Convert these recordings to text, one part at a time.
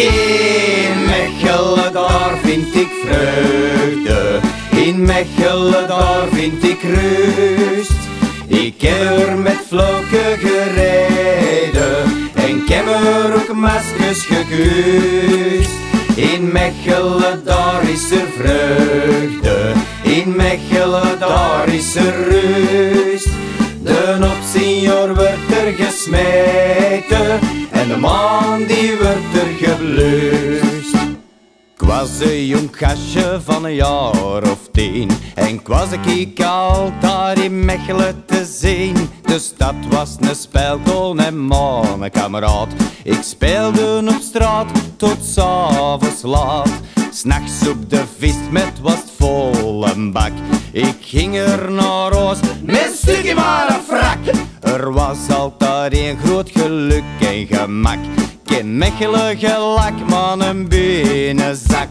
In Mechelen daar vind ik vreugde, in Mechelen daar vind ik rust. Ik heb er met vlokken gereden en ik heb er ook maskers gekust. In Mechelen daar is er vreugde, in Mechelen daar is er rust. De de man die wordt er geblust. Ik was een jong gastje van een jaar of tien En ik ik al daar in Mechelen te zien. De stad was een spelkool en mijn kameraad. Ik speelde op straat tot s'avonds laat. S'nachts op de vis met was volle bak. Ik ging er naar huis met stukje maar een frak. Er was altijd Mechelen gelak man een binnenzak.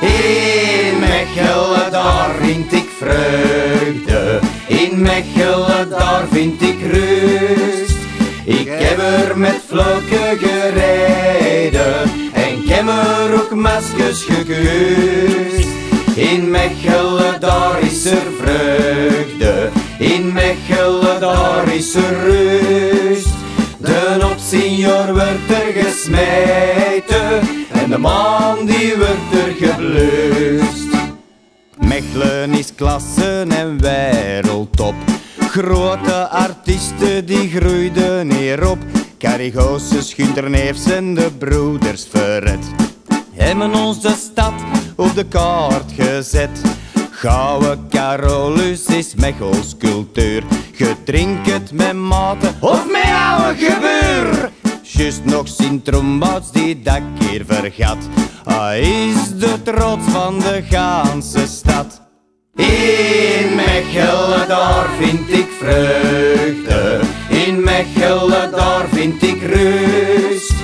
In Mechelen daar vind ik vreugde, in Mechelen daar vind ik rust. Ik heb er met vlokken gereden en ik heb er ook maskers gekust. In Mechelen daar is er vreugde, in Mechelen daar is er rust. Gesmeten en de man die werd er geblust. Mechelen is klasse en wereldtop. Grote artiesten die groeiden hierop. Carrigoose, Neefs en de broeders verred. Hebben ons de stad op de kaart gezet. Gouden Carolus is Mechels cultuur. Je drinkt het met maten of met oude gebeur. Nog Sint-Trombouts die dat keer vergat. Hij is de trots van de ganse stad. In Mechelen daar vind ik vreugde. In Mechelen daar vind ik rust.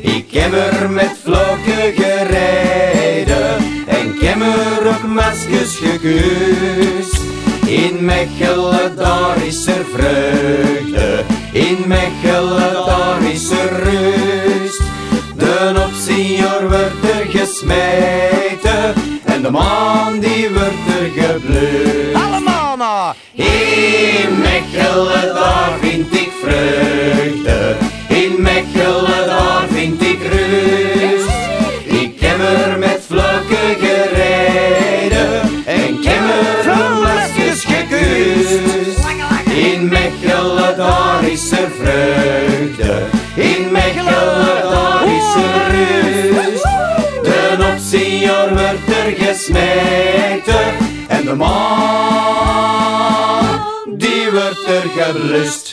Ik heb er met vlokken gereden en ik heb er ook maskers gekust. In Mechelen daar is er vreugde, in Mechelen die wordt er geblust. Allemaal maar! In Mechelen man die wordt er geblust.